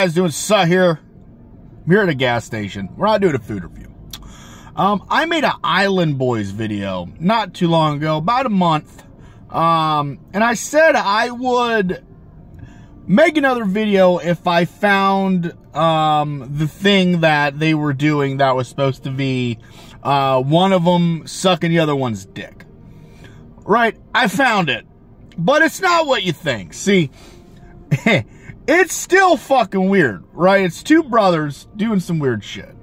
guys doing Sut here. I'm here at a gas station. We're not doing a food review. Um, I made an Island Boys video not too long ago, about a month. Um, and I said I would make another video if I found um, the thing that they were doing that was supposed to be uh, one of them sucking the other one's dick. Right, I found it. But it's not what you think. See, it's still fucking weird, right? It's two brothers doing some weird shit.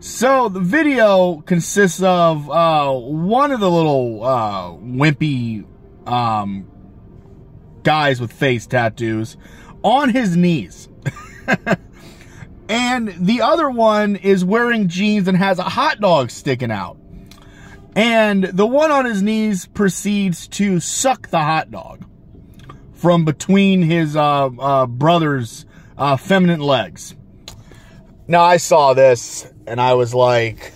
So the video consists of uh, one of the little uh, wimpy um, guys with face tattoos on his knees. and the other one is wearing jeans and has a hot dog sticking out. And the one on his knees proceeds to suck the hot dog from between his uh, uh, brother's uh, feminine legs. Now, I saw this and I was like,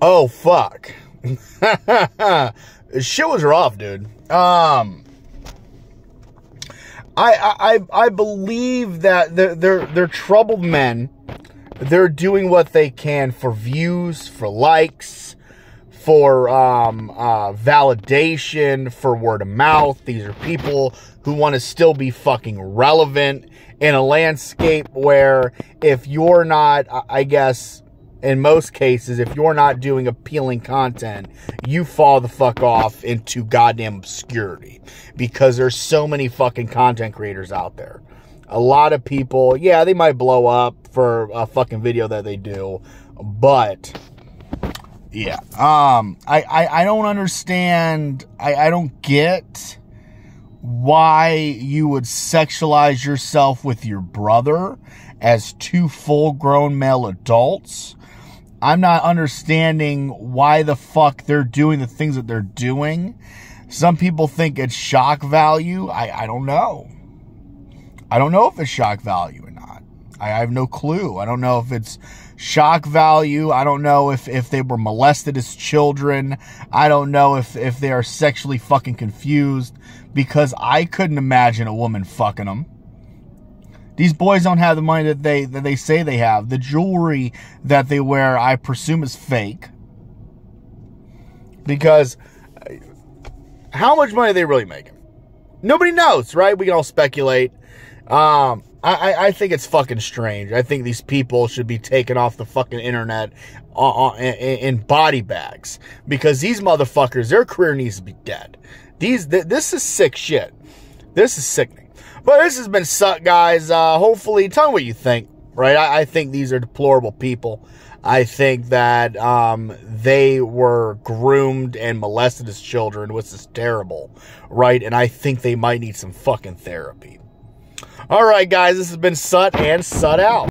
oh, fuck. Shit was rough, dude. Um, I, I, I believe that they're, they're, they're troubled men. They're doing what they can for views, for likes, for um, uh, validation, for word of mouth. These are people who want to still be fucking relevant in a landscape where if you're not, I guess, in most cases, if you're not doing appealing content, you fall the fuck off into goddamn obscurity because there's so many fucking content creators out there. A lot of people, yeah, they might blow up for a fucking video that they do, but yeah. Um, I, I, I don't understand. I, I don't get why you would sexualize yourself with your brother as two full grown male adults. I'm not understanding why the fuck they're doing the things that they're doing. Some people think it's shock value. I, I don't know. I don't know if it's shock value or not. I have no clue. I don't know if it's shock value. I don't know if, if they were molested as children. I don't know if, if they are sexually fucking confused because I couldn't imagine a woman fucking them. These boys don't have the money that they that they say they have. The jewelry that they wear, I presume, is fake. Because uh, how much money are they really making? Nobody knows, right? We can all speculate. Um, I, I think it's fucking strange. I think these people should be taken off the fucking internet in body bags because these motherfuckers, their career needs to be dead. These, this is sick shit. This is sickening. But this has been Sut, guys. Uh, hopefully, tell me what you think. Right? I, I think these are deplorable people. I think that um, they were groomed and molested as children, which is terrible, right? And I think they might need some fucking therapy. All right, guys, this has been Sut and Sut out.